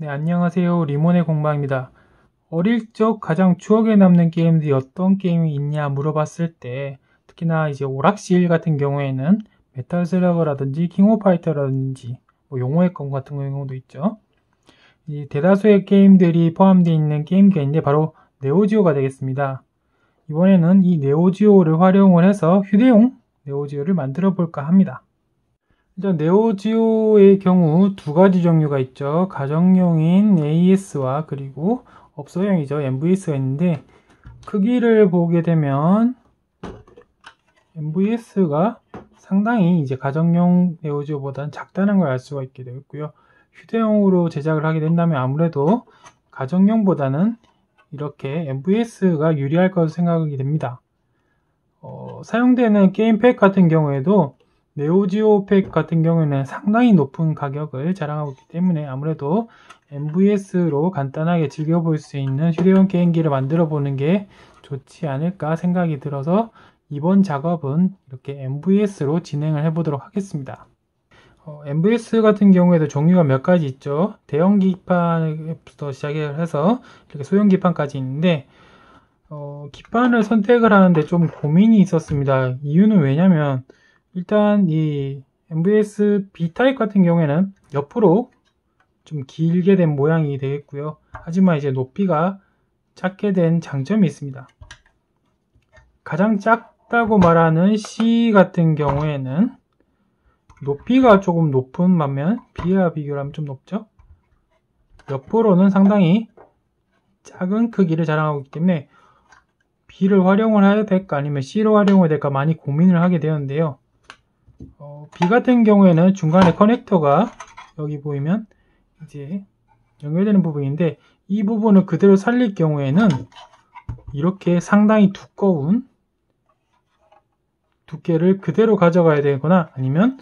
네, 안녕하세요. 리몬의 공방입니다. 어릴 적 가장 추억에 남는 게임들이 어떤 게임이 있냐 물어봤을 때 특히나 이제 오락실 같은 경우에는 메탈 슬러거라든지 킹 오브 파이터라든지 뭐 용호의 권 같은 경우도 있죠. 이 대다수의 게임들이 포함되어 있는 있는데 바로 네오지오가 되겠습니다. 이번에는 이 네오지오를 활용을 해서 휴대용 네오지오를 만들어 볼까 합니다. 일단 네오지오의 경우 두 가지 종류가 있죠. 가정용인 AS와 그리고 업소용이죠. MVS가 있는데 크기를 보게 되면 MVS가 상당히 이제 가정용 네오지오보다는 작다는 걸 알 수가 있게 되겠고요. 휴대용으로 제작을 하게 된다면 아무래도 가정용보다는 이렇게 MVS가 유리할 것으로 생각이 됩니다. 어, 사용되는 게임팩 같은 경우에도 네오지오 팩 같은 경우에는 상당히 높은 가격을 자랑하고 있기 때문에 아무래도 MVS로 간단하게 즐겨볼 수 있는 휴대용 게임기를 만들어 보는 게 좋지 않을까 생각이 들어서 이번 작업은 이렇게 MVS로 진행을 해 보도록 하겠습니다. 어, MVS 같은 경우에도 종류가 몇 가지 있죠. 대형 기판부터 시작해서 이렇게 소형 기판까지 있는데 어, 기판을 선택을 하는데 좀 고민이 있었습니다. 이유는 왜냐면 일단 이 MVS B타입 같은 경우에는 옆으로 좀 길게 된 모양이 되겠고요. 하지만 이제 높이가 작게 된 장점이 있습니다. 가장 작다고 말하는 C 같은 경우에는 높이가 조금 높은 반면 B와 비교를 하면 좀 높죠. 옆으로는 상당히 작은 크기를 자랑하고 있기 때문에 B를 활용을 해야 될까 아니면 C로 활용해야 될까 많이 고민을 하게 되었는데요. 어, B 같은 경우에는 중간에 커넥터가 여기 보이면 이제 연결되는 부분인데 이 부분을 그대로 살릴 경우에는 이렇게 상당히 두꺼운 두께를 그대로 가져가야 되거나 아니면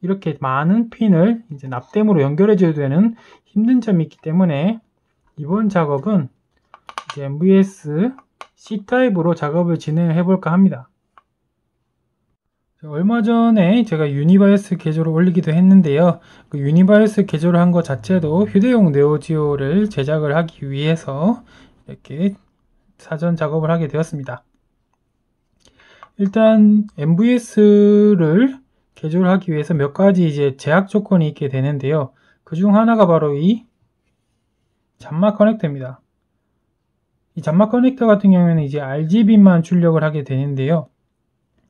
이렇게 많은 핀을 이제 납땜으로 연결해 줘야 되는 힘든 점이 있기 때문에 이번 작업은 MVS C타입으로 작업을 진행해 볼까 합니다. 얼마 전에 제가 유니바이오스 개조를 올리기도 했는데요. 그 유니바이오스 개조를 한 것 자체도 휴대용 네오지오를 제작을 하기 위해서 이렇게 사전 작업을 하게 되었습니다. 일단 MVS를 개조를 하기 위해서 몇 가지 이제 제약 조건이 있게 되는데요. 그 중 하나가 바로 이 잠마 커넥터입니다. 이 잠마 커넥터 같은 경우에는 이제 RGB만 출력을 하게 되는데요.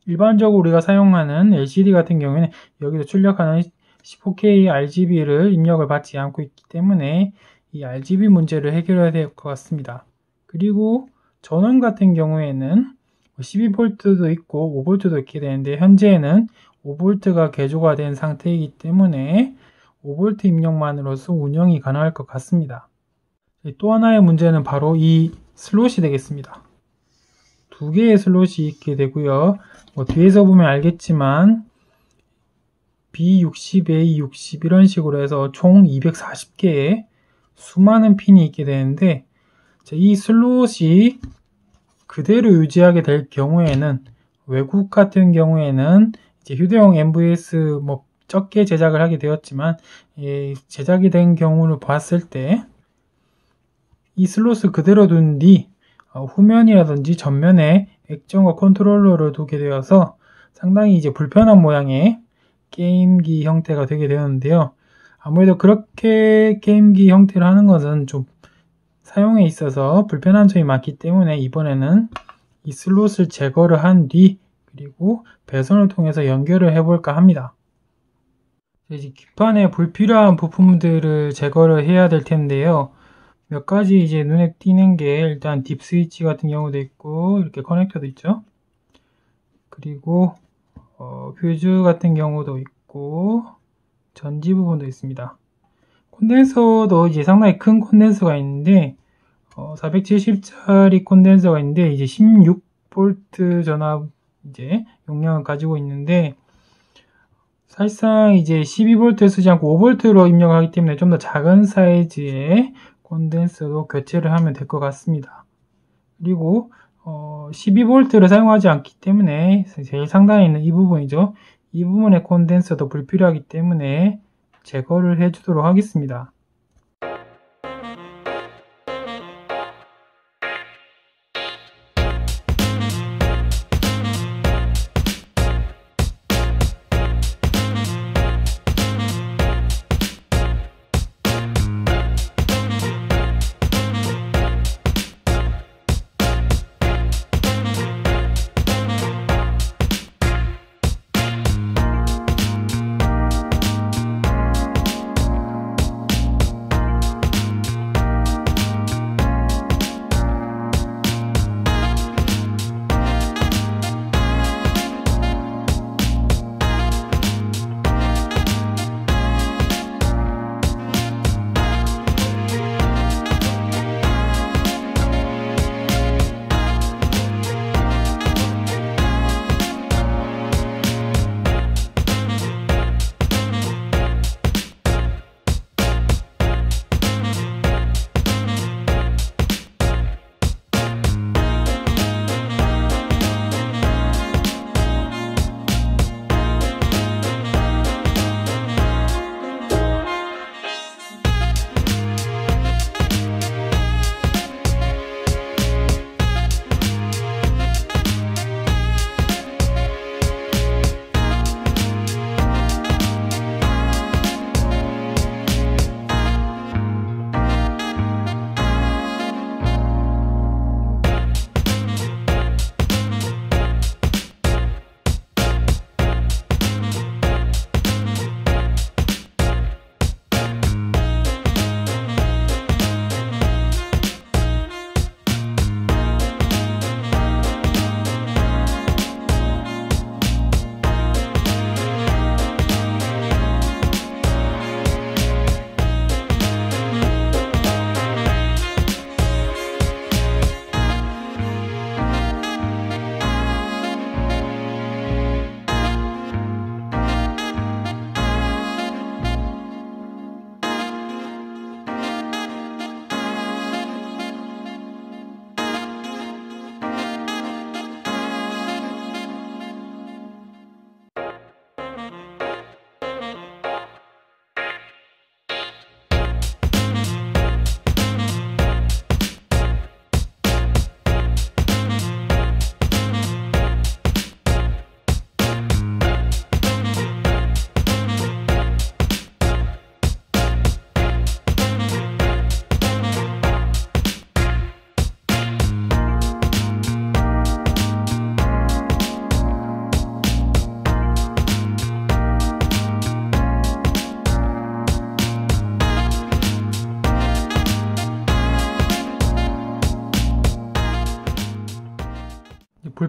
일반적으로 우리가 사용하는 LCD 같은 경우에는 여기서 출력하는 14K RGB를 입력을 받지 않고 있기 때문에 이 RGB 문제를 해결해야 될 것 같습니다. 그리고 전원 같은 경우에는 12V도 있고 5V도 있게 되는데 현재는 5V가 개조가 된 상태이기 때문에 5V 입력만으로서 운영이 가능할 것 같습니다. 또 하나의 문제는 바로 이 슬롯이 되겠습니다. 두 개의 슬롯이 있게 되고요. 뭐 뒤에서 보면 알겠지만 B60, A60 이런 식으로 해서 총 240개의 수많은 핀이 있게 되는데 이 슬롯이 그대로 유지하게 될 경우에는 외국 같은 경우에는 휴대용 MVS 뭐 작게 제작을 하게 되었지만 예, 제작이 된 경우를 봤을 때 이 슬롯을 그대로 둔뒤 어, 후면이라든지 전면에 액정과 컨트롤러를 두게 되어서 상당히 이제 불편한 모양의 게임기 형태가 되게 되었는데요. 아무래도 그렇게 게임기 형태를 하는 것은 좀 사용에 있어서 불편한 점이 많기 때문에 이번에는 이 슬롯을 제거를 한 뒤 그리고 배선을 통해서 연결을 해볼까 합니다. 이제 기판에 불필요한 부품들을 제거를 해야 될 텐데요. 몇 가지 이제 눈에 띄는 게 일단 딥 스위치 같은 경우도 있고 이렇게 커넥터도 있죠. 그리고 어, 퓨즈 같은 경우도 있고 전지 부분도 있습니다. 콘덴서도 이제 상당히 큰 콘덴서가 있는데 어, 470짜리 콘덴서가 있는데 이제 16V 전압 이제 용량을 가지고 있는데 사실상 이제 12V 쓰지 않고 5V로 입력하기 때문에 좀 더 작은 사이즈의 콘덴서도 교체를 하면 될 것 같습니다. 그리고 어, 12V를 사용하지 않기 때문에 제일 상단에 있는 이 부분이죠. 이 부분의 콘덴서도 불필요하기 때문에 제거를 해주도록 하겠습니다.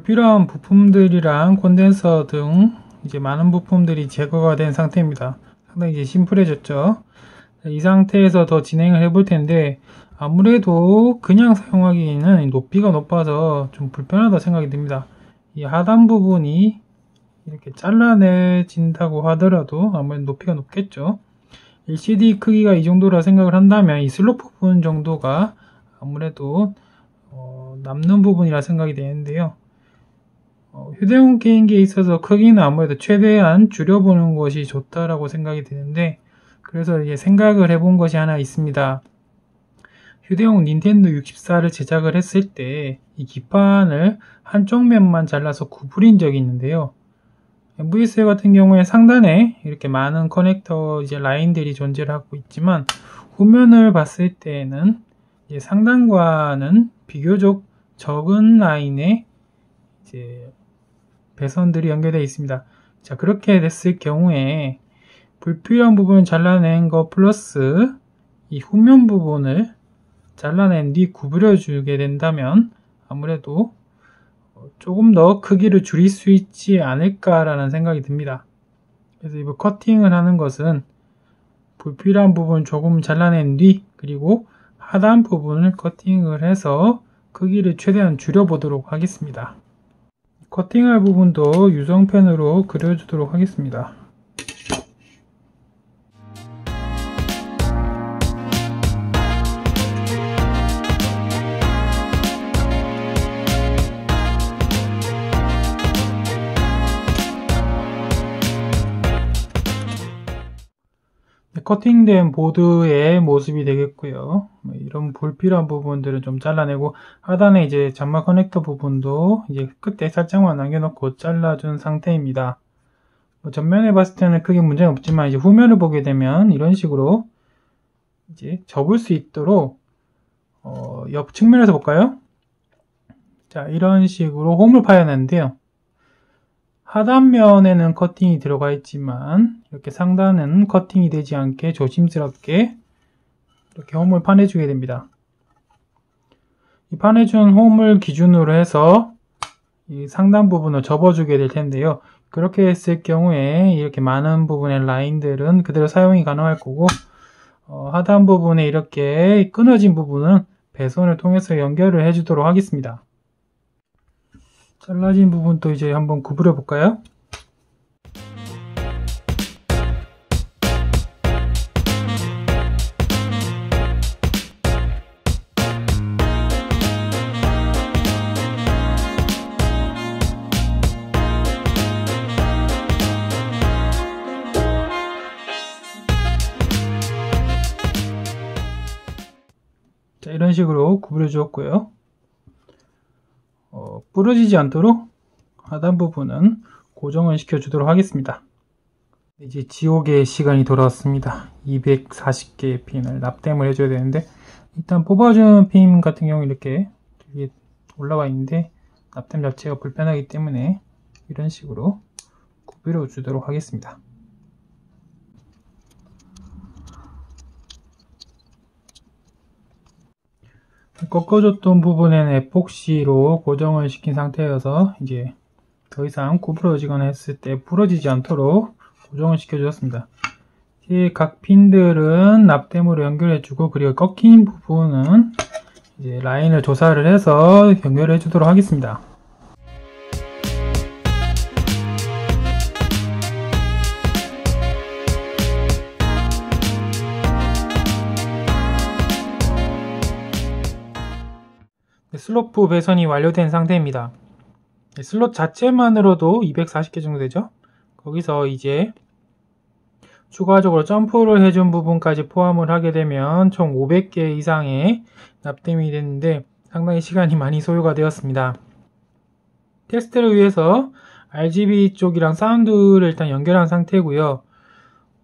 필요한 부품들이랑 콘덴서 등 이제 많은 부품들이 제거가 된 상태입니다. 상당히 이제 심플해졌죠. 이 상태에서 더 진행을 해볼 텐데 아무래도 그냥 사용하기에는 높이가 높아서 좀 불편하다 생각이 듭니다. 이 하단 부분이 이렇게 잘라내진다고 하더라도 아무래도 높이가 높겠죠. LCD 크기가 이 정도라 생각을 한다면 이 슬로프 부분 정도가 아무래도 어, 남는 부분이라 생각이 되는데요. 어, 휴대용 게임기에 있어서 크기는 아무래도 최대한 줄여보는 것이 좋다라고 생각이 드는데 그래서 이제 생각을 해본 것이 하나 있습니다. 휴대용 닌텐도 64를 제작을 했을 때 이 기판을 한쪽 면만 잘라서 구부린 적이 있는데요. MVS 같은 경우에 상단에 이렇게 많은 커넥터 이제 라인들이 존재를 하고 있지만 후면을 봤을 때에는 상단과는 비교적 적은 라인에 이제 배선들이 연결되어 있습니다. 자 그렇게 됐을 경우에 불필요한 부분을 잘라낸 거 플러스 이 후면 부분을 잘라낸 뒤 구부려 주게 된다면 아무래도 조금 더 크기를 줄일 수 있지 않을까라는 생각이 듭니다. 그래서 이 커팅을 하는 것은 불필요한 부분 조금 잘라낸 뒤 그리고 하단 부분을 커팅을 해서 크기를 최대한 줄여보도록 하겠습니다. 커팅할 부분도 유성펜으로 그려주도록 하겠습니다. 커팅된 보드의 모습이 되겠고요. 뭐 이런 불필요한 부분들은 좀 잘라내고 하단에 이제 잔마 커넥터 부분도 이제 끝에 살짝만 남겨놓고 잘라준 상태입니다. 뭐 전면에 봤을 때는 크게 문제는 없지만 이제 후면을 보게 되면 이런 식으로 이제 접을 수 있도록 어, 옆 측면에서 볼까요? 자 이런 식으로 홈을 파야 하는데요. 하단면에는 커팅이 들어가 있지만 이렇게 상단은 커팅이 되지 않게 조심스럽게 이렇게 홈을 파내주게 됩니다. 이 파내준 홈을 기준으로 해서 이 상단 부분을 접어주게 될 텐데요. 그렇게 했을 경우에 이렇게 많은 부분의 라인들은 그대로 사용이 가능할 거고 어, 하단 부분에 이렇게 끊어진 부분은 배선을 통해서 연결을 해주도록 하겠습니다. 잘라진 부분도 이제 한번 구부려 볼까요? 자, 이런 식으로 구부려 주었고요. 어, 부러지지 않도록 하단 부분은 고정을 시켜 주도록 하겠습니다. 이제 지옥의 시간이 돌아왔습니다. 240개의 핀을 납땜을 해줘야 되는데 일단 뽑아주는 핀 같은 경우 이렇게 올라와 있는데 납땜 자체가 불편하기 때문에 이런 식으로 구부려 주도록 하겠습니다. 꺾어줬던 부분에는 에폭시로 고정을 시킨 상태여서 이제 더 이상 구부러지거나 했을 때 부러지지 않도록 고정을 시켜주었습니다. 각 핀들은 납땜으로 연결해주고 그리고 꺾인 부분은 이제 라인을 조사를 해서 연결해 주도록 하겠습니다. 슬롯 배선이 완료된 상태입니다. 슬롯 자체만으로도 240개 정도 되죠. 거기서 이제 추가적으로 점프를 해준 부분까지 포함을 하게 되면 총 500개 이상의 납땜이 됐는데 상당히 시간이 많이 소요가 되었습니다. 테스트를 위해서 RGB 쪽이랑 사운드를 일단 연결한 상태고요.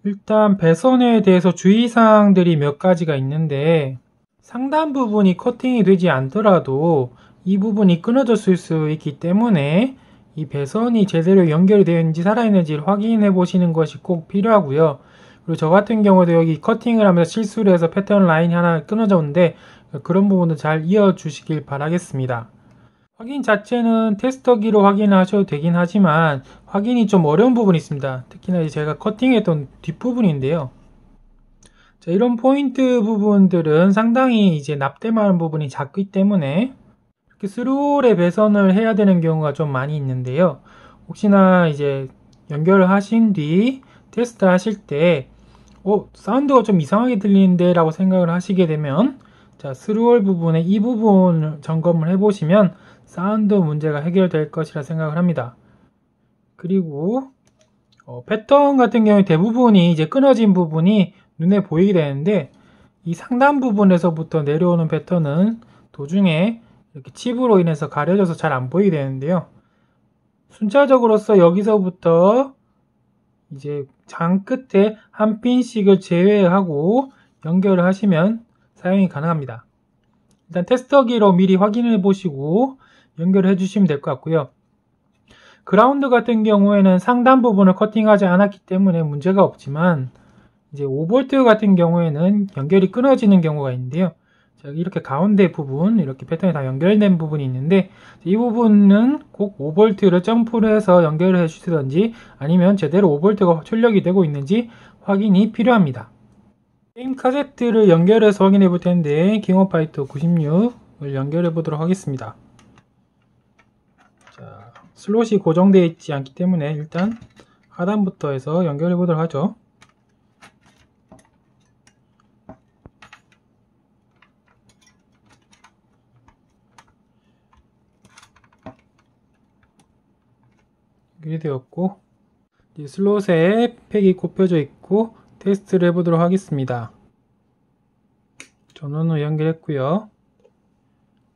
일단 배선에 대해서 주의사항들이 몇 가지가 있는데 상단 부분이 커팅이 되지 않더라도 이 부분이 끊어졌을 수 있기 때문에 이 배선이 제대로 있는지 살아있는지를 확인해 보시는 것이 꼭 필요하고요. 그리고 저 같은 경우도 여기 커팅을 하면서 실수를 해서 패턴 라인이 하나 끊어졌는데 그런 부분도 잘 이어 주시길 바라겠습니다. 확인 자체는 테스터기로 확인하셔도 되긴 하지만 확인이 좀 어려운 부분이 있습니다. 특히나 제가 커팅했던 뒷부분인데요. 자, 이런 포인트 부분들은 상당히 이제 납땜하는 부분이 작기 때문에 이렇게 스루홀에 배선을 해야 되는 경우가 좀 많이 있는데요. 혹시나 이제 연결을 하신 뒤 테스트 하실 때 어, 사운드가 좀 이상하게 들리는데 라고 생각을 하시게 되면 자, 스루홀 부분의 이 부분 점검을 해보시면 사운드 문제가 해결될 것이라 생각을 합니다. 그리고 어, 패턴 같은 경우에 대부분이 이제 끊어진 부분이 눈에 보이게 되는데 이 상단 부분에서부터 내려오는 패턴은 도중에 이렇게 칩으로 인해서 가려져서 잘 안 보이게 되는데요. 순차적으로서 여기서부터 이제 장 끝에 한 핀씩을 제외하고 연결을 하시면 사용이 가능합니다. 일단 테스터기로 미리 확인해 보시고 연결해 주시면 될 것 같고요. 그라운드 같은 경우에는 상단 부분을 커팅하지 않았기 때문에 문제가 없지만 이제 5V 같은 경우에는 연결이 끊어지는 경우가 있는데요. 이렇게 가운데 부분 이렇게 패턴이 다 연결된 부분이 있는데 이 부분은 꼭 5V를 점프를 해서 연결을 해 주시든지 아니면 제대로 5V가 출력이 되고 있는지 확인이 필요합니다. 게임 카세트를 연결해서 확인해 볼 텐데 King of Fighter 96을 연결해 보도록 하겠습니다. 자, 슬롯이 고정되어 있지 않기 때문에 일단 하단부터 해서 연결해 보도록 하죠. 되었고 슬롯에 팩이 꼽혀져 있고 테스트를 해보도록 하겠습니다. 전원으로 연결했고요.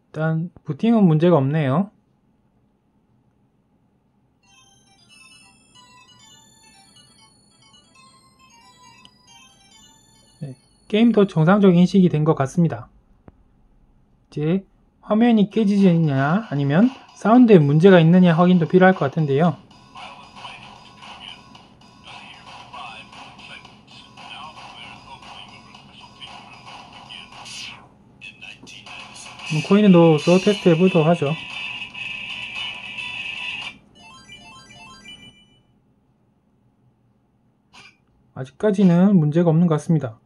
일단 부팅은 문제가 없네요. 네, 게임도 정상적 인식이 된 것 같습니다. 이제 화면이 깨지지 않냐 아니면 사운드에 문제가 있느냐 확인도 필요할 것 같은데요. 코인을 넣어서 테스트 해보도록 하죠. 아직까지는 문제가 없는 것 같습니다.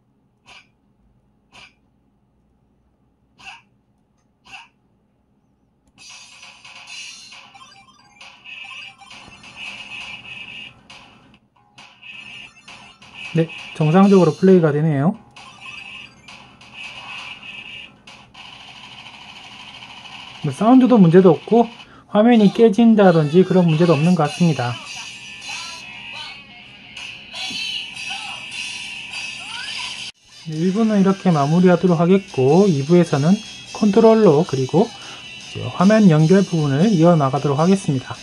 네, 정상적으로 플레이가 되네요. 뭐 사운드도 문제도 없고 화면이 깨진다든지 그런 문제도 없는 것 같습니다. 1부는 이렇게 마무리하도록 하겠고 2부에서는 컨트롤러 그리고 화면 연결 부분을 이어나가도록 하겠습니다.